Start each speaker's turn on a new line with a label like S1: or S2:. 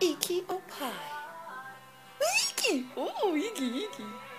S1: Iki opai. Iki! Oh, Iki, Iki.